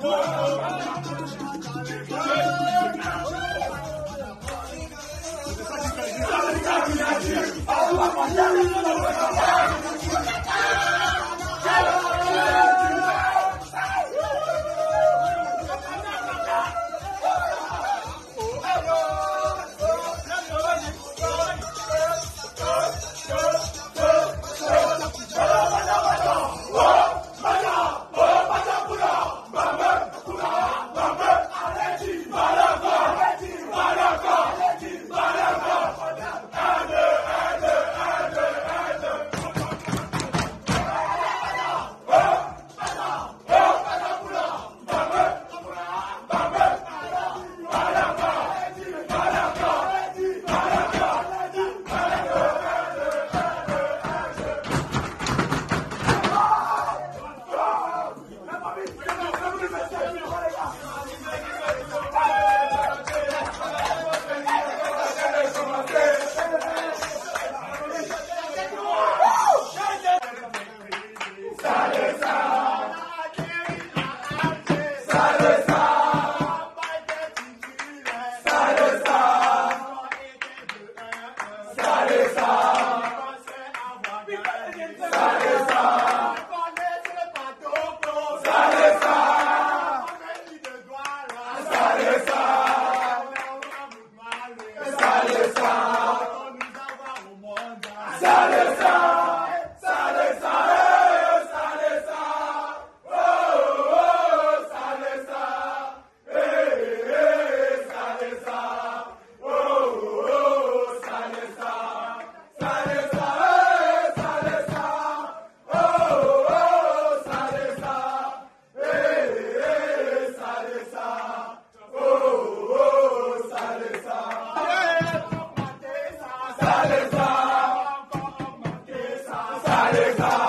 Salesa! Alegrar.